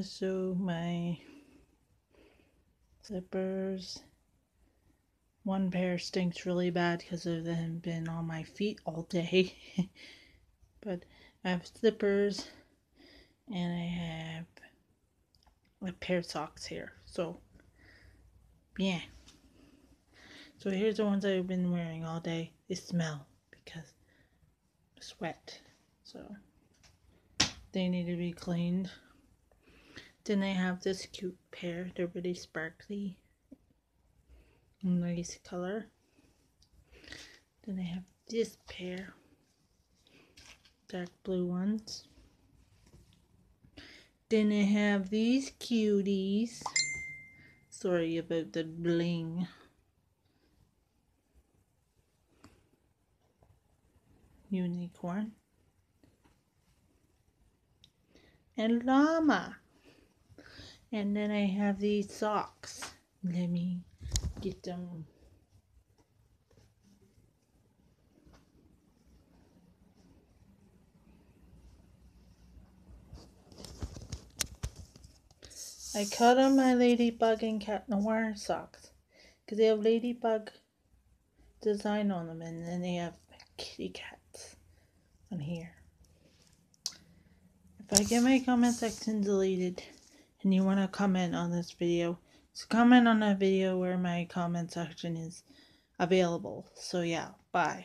gonna sew my slippers. One pair stinks really bad because of them been on my feet all day. but I have slippers and I have a pair of socks here. So yeah. So here's the ones I've been wearing all day. They smell because sweat. So they need to be cleaned. Then I have this cute pair. They're really sparkly. Nice color. Then I have this pair. Dark blue ones. Then I have these cuties. Sorry about the bling. Unicorn. And llama. And then I have these socks. Let me get them. I cut on my ladybug and cat noir socks because they have ladybug design on them and then they have kitty cats on here. If I get my comment section deleted and you want to comment on this video, so comment on that video where my comment section is available. So yeah, bye.